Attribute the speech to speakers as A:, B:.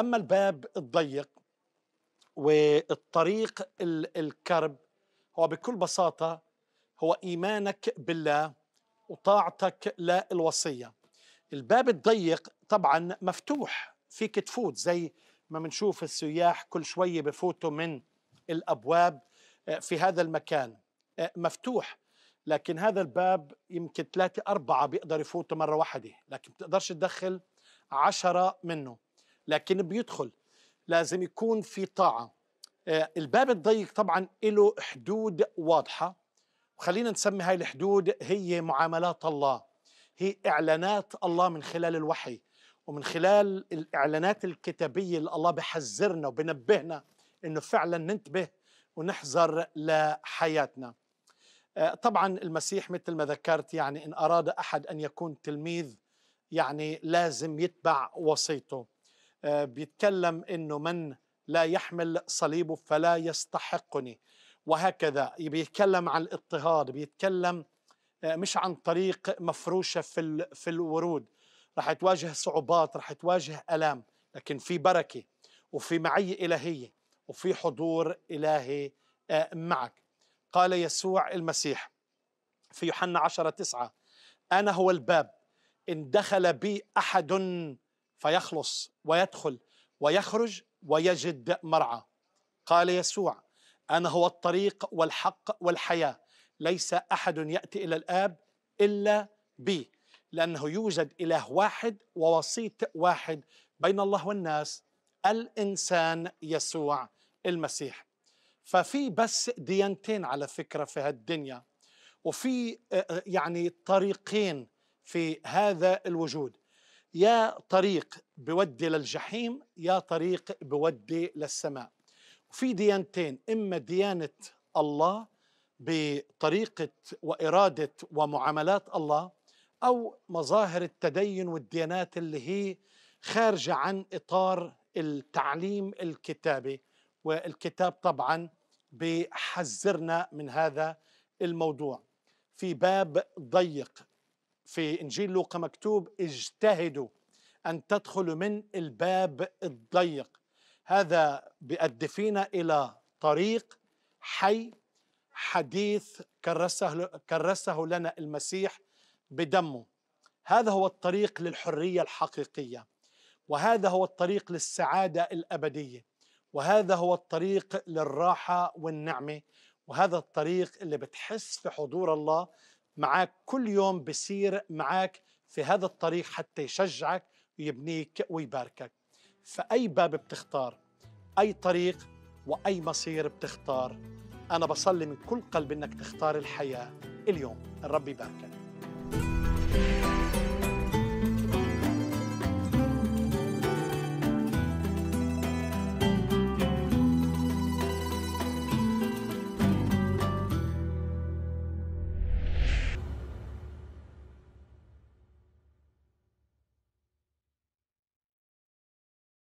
A: أما الباب الضيق والطريق الكرب هو بكل بساطة هو إيمانك بالله وطاعتك للوصية. الباب الضيق طبعا مفتوح فيك تفوت زي ما بنشوف السياح كل شوية بفوتوا من الأبواب آه، في هذا المكان. آه، مفتوح لكن هذا الباب يمكن ثلاثة أربعة بيقدر يفوتوا مرة واحدة لكن بتقدرش تدخل عشرة منه. لكن بيدخل. لازم يكون في طاعة. آه، الباب الضيق طبعا له حدود واضحة. وخلينا نسمي هاي الحدود هي معاملات الله. هي إعلانات الله من خلال الوحي. ومن خلال الإعلانات الكتابية اللي الله بحذرنا وبنبهنا إنه فعلا ننتبه ونحذر لحياتنا. آه، طبعا المسيح مثل ما ذكرت يعني إن أراد أحد أن يكون تلميذ يعني لازم يتبع وصيته. بيتكلم إنه من لا يحمل صليبه فلا يستحقني وهكذا. بيتكلم عن الاضطهاد بيتكلم آه، مش عن طريق مفروشة في, في الورود. رح تواجه صعوبات رح تواجه ألام لكن في بركة وفي معية إلهية وفي حضور إلهي معك. قال يسوع المسيح في يوحنا عشرة تسعة أنا هو الباب إن دخل بي أحد فيخلص ويدخل ويخرج ويجد مرعى. قال يسوع أنا هو الطريق والحق والحياة. ليس أحد يأتي إلى الآب إلا بي لأنه يوجد إله واحد ووسيط واحد بين الله والناس الإنسان يسوع المسيح. ففي بس ديانتين على فكرة في هالدنيا وفي آه، آه، يعني طريقين في هذا الوجود. يا طريق بودي للجحيم يا طريق بودي للسماء. وفي ديانتين إما ديانة الله بطريقة وإرادة ومعاملات الله أو مظاهر التدين والديانات اللي هي خارجة عن إطار التعليم الكتابي. والكتاب طبعا بحذرنا من هذا الموضوع. في باب ضيق في إنجيل لوقا مكتوب اجتهدوا أن تدخلوا من الباب الضيق. هذا بيؤدي فينا إلى طريق حي حديث كرسه كرسه لنا المسيح بدمه. هذا هو الطريق للحرية الحقيقية وهذا هو الطريق للسعادة الأبدية وهذا هو الطريق للراحة والنعمة وهذا الطريق اللي بتحس في حضور الله معك كل يوم بصير معك في هذا الطريق حتى يشجعك ويبنيك ويباركك. فأي باب بتختار أي طريق وأي مصير بتختار أنا بصلي من كل قلب إنك تختار الحياة اليوم. الرب يباركك.